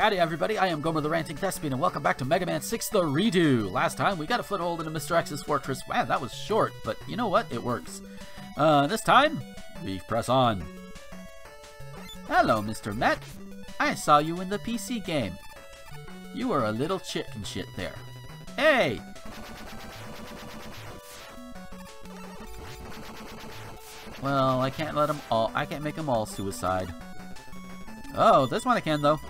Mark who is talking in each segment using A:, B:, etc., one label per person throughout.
A: howdy everybody, I am Gomer the Ranting Thespian and welcome back to Mega Man 6 The Redo. Last time we got a foothold into Mr. X's fortress. Wow, that was short, but you know what? It works. Uh, this time, we press on. Hello, Mr. Met. I saw you in the PC game. You were a little chicken shit there. Hey! Well, I can't let them all- I can't make them all suicide. Oh, this one I can, though.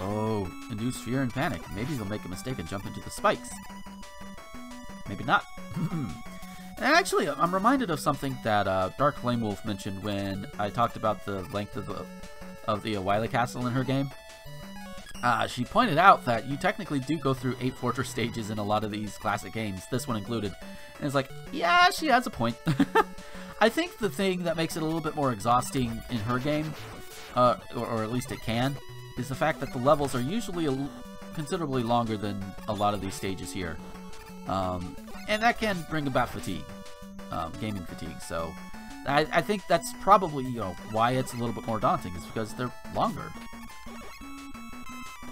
A: Oh, induce fear and panic. Maybe they'll make a mistake and jump into the spikes. Maybe not. and actually, I'm reminded of something that uh, Dark Flame Wolf mentioned when I talked about the length of the of the Wily Castle in her game. Uh, she pointed out that you technically do go through eight fortress stages in a lot of these classic games, this one included. And it's like, yeah, she has a point. I think the thing that makes it a little bit more exhausting in her game, uh, or, or, at least it can, is the fact that the levels are usually considerably longer than a lot of these stages here. Um, and that can bring about fatigue, um, gaming fatigue. So I, I, think that's probably you know why it's a little bit more daunting is because they're longer.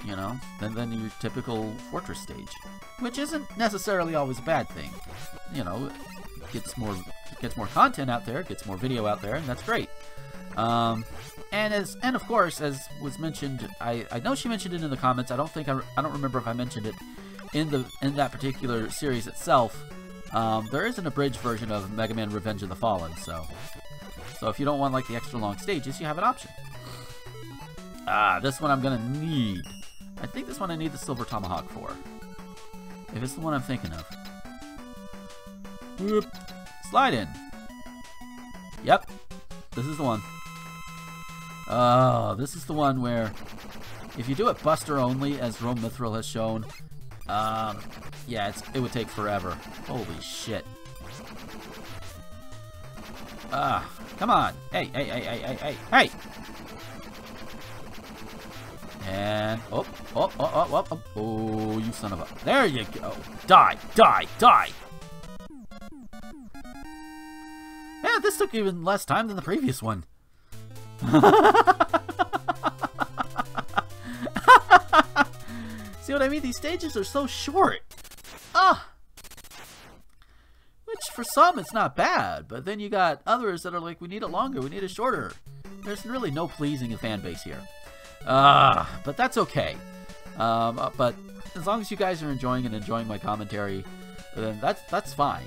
A: You know, than, than your typical fortress stage, which isn't necessarily always a bad thing. You know, gets more gets more content out there, gets more video out there, and that's great. Um, and as and of course, as was mentioned, I, I know she mentioned it in the comments. I don't think I, I don't remember if I mentioned it in the in that particular series itself. Um, there is an abridged version of Mega Man Revenge of the Fallen, so so if you don't want like the extra long stages, you have an option. Ah, this one I'm gonna need. I think this one I need the Silver Tomahawk for. If it's the one I'm thinking of. Whoop. Slide in. Yep. This is the one. Oh, this is the one where if you do it Buster only, as Rome Mithril has shown, um, yeah, it would take forever. Holy shit. Ah, come on. Hey, hey, hey, hey, hey, hey, hey! And, oh, oh, oh, oh, oh, oh, oh, you son of a... There you go. Die, die, die! Yeah, this took even less time than the previous one. See what I mean? These stages are so short. Ah! Which for some it's not bad, but then you got others that are like, we need it longer, we need it shorter. There's really no pleasing a fan base here. Ah, uh, but that's okay. Um, uh, but as long as you guys are enjoying and enjoying my commentary, then that's that's fine.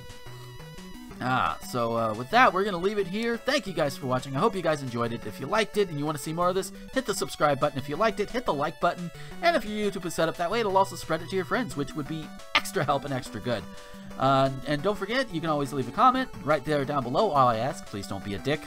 A: Ah, so uh, with that, we're going to leave it here. Thank you guys for watching. I hope you guys enjoyed it. If you liked it and you want to see more of this, hit the subscribe button. If you liked it, hit the like button. And if your YouTube is set up that way, it'll also spread it to your friends, which would be extra help and extra good. Uh, and don't forget, you can always leave a comment right there down below. All I ask, please don't be a dick.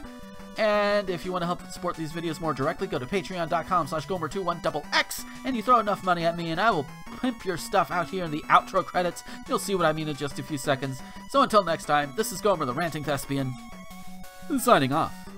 A: And if you want to help support these videos more directly, go to patreon.com slash gomer21xx and you throw enough money at me and I will pimp your stuff out here in the outro credits. You'll see what I mean in just a few seconds. So until next time, this is Gomer the Ranting Thespian, signing off.